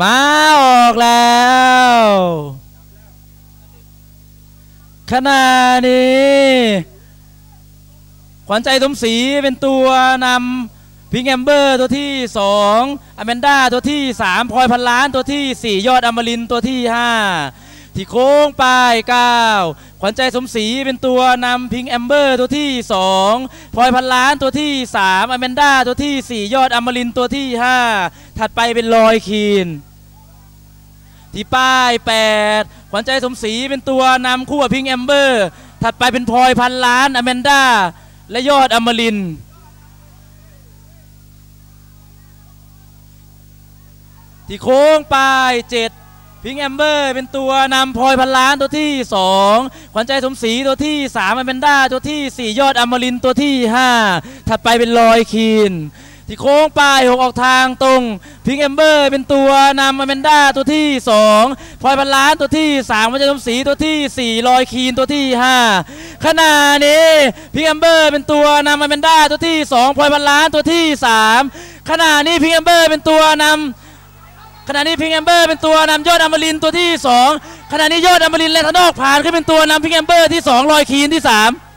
มาออกแล้ว ขณะนี้ขวัญใจสมศรีเป็นตัวนำพิงแอมเบอร์ตัวที่ 2อแมนด้าตัวที่ 3พลอยพันล้านตัวที่ 4 ยอดอมรินตัวที่ 5 ที่โค้งปลาย 9 ขวัญใจสมศรีเป็นตัวนำพิงแอมเบอร์ตัวที่ 2พลอยพันล้านตัวที่ 3อแมนด้าตัวที่ 4 ยอดอมรินตัวที่ 5 ถัดไปเป็นลอยคีน ที่ป้าย 8 ขวัญใจสมศรีเป็นตัวนำคู่กับพิงแอมเบอร์ ถัดไปเป็นพลอยพันล้านอแมนด้า และยอดอมรินที่โค้งปลาย7พิงแอมเบอร์เป็นตัวนำพลอยพันล้านตัวที่ 2 ขวัญใจสมศรีตัวที่3อแมนด้าตัวที่ 4 ยอดอมรินตัวที่ 5 ถัดไปเป็นลอยคีน ที่โค้งปลายหกออกทางตรงพิงแอมเบอร์เป็นตัวนำอแมนด้าตัวที่2พลอยพันล้านตัวที่3ขวัญใจสมศรีตัวที่4ลอยคีนตัวที่ 5 ขณะนี้พิงแอมเบอร์เป็นตัวนำอแมนด้าตัวที่2พลอยพันล้านตัวที่ 3 ขณะนี้พิงแอมเบอร์เป็นตัวนำขณะนี้พิงแอมเบอร์เป็นตัวนำยอดอมรินตัวที่ 2 ขณะนี้ยอดอมรินแหละทางนอกผ่านขึ้นเป็นตัวนำพิงแอมเบอร์ที่ 2 ลอยคีนที่ 3